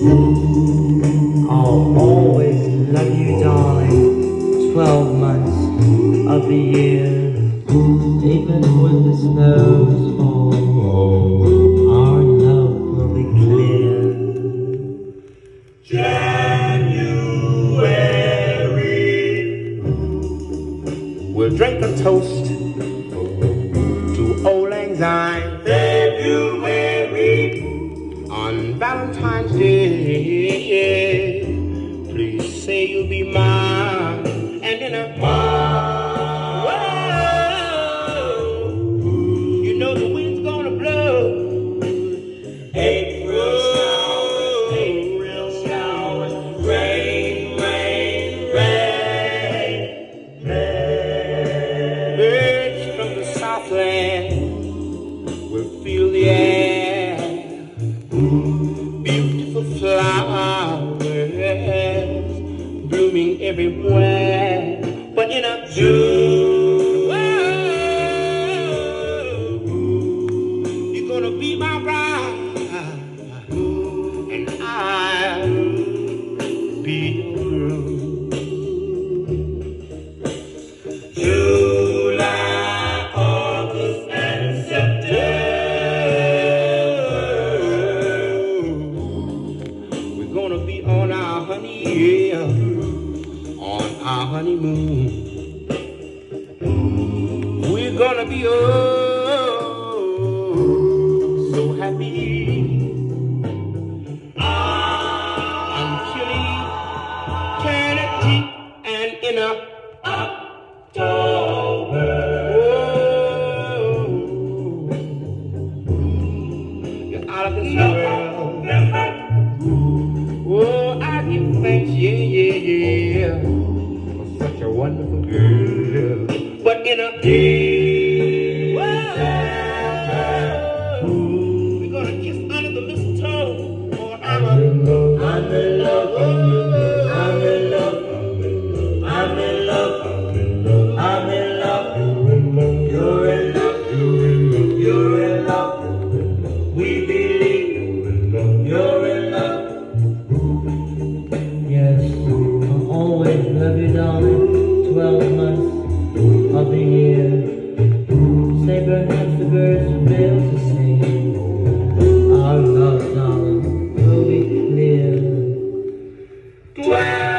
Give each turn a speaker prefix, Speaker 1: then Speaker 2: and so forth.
Speaker 1: I'll always love you, darling, twelve months of the year. Even when the snows fall, our love will be clear.
Speaker 2: January. We'll drink a toast to auld lang On Valentine's Day, please say you'll be mine. And in a Whoa, blooming everywhere. But in a June, honeymoon. We're gonna be oh so happy until eternity and in a October. You're out of this world. In a
Speaker 1: swear.